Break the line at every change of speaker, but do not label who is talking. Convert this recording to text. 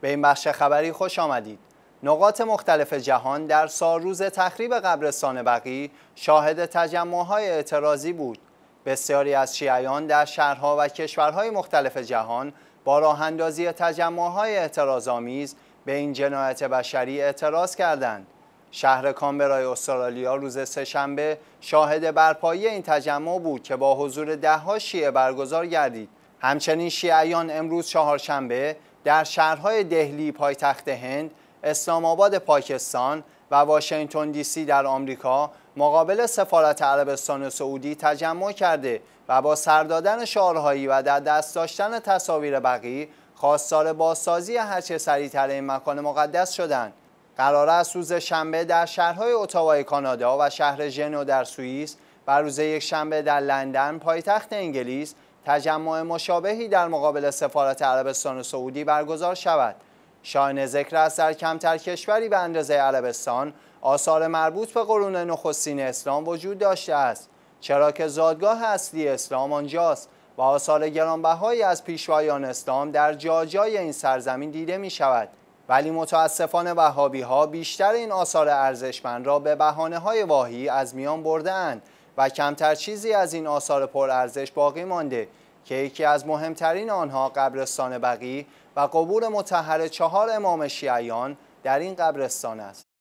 به این بخش خبری خوش آمدید. نقاط مختلف جهان در روز تخریب قبرستان بقی شاهد تجمعهای اعتراضی بود. بسیاری از شیعیان در شهرها و کشورهای مختلف جهان با راه اندازی تجمعهای اعتراضآمیز به این جنایت بشری اعتراض کردند. شهر کامبرای استرالیا روز سهشنبه شاهد برپایی این تجمع بود که با حضور دهها شیعه برگزار گردید. همچنین شیعیان امروز چهارشنبه در شهرهای دهلی پایتخت هند، اسلام آباد پاکستان و واشنگتن دی سی در آمریکا مقابل سفارت عربستان سعودی تجمع کرده و با سردادن شعارهایی و در دست داشتن تصاویر بقی خواستار بازسازی هرچه سریعتر این مکان مقدس شدند. قرار است روز شنبه در شهرهای اتاوای کانادا و شهر ژنو در سوئیس و روز یک شنبه در لندن پایتخت انگلیس تجمع مشابهی در مقابل سفارت عربستان سعودی برگزار شود. شاین ذکر است در کمتر کشوری به اندازه عربستان آثار مربوط به قرون نخستین اسلام وجود داشته است چرا که زادگاه اصلی اسلام آنجاست و آثار گرانبهایی از پیشوایان اسلام در جاجای این سرزمین دیده می شود ولی متاسفانه وهابی ها بیشتر این آثار ارزشمند را به بحانه های واهی از میان برده اند و کمتر چیزی از این آثار پرارزش باقی مانده که یکی از مهمترین آنها قبرستان بقی و قبور متحر چهار امام شیعیان در این قبرستان است.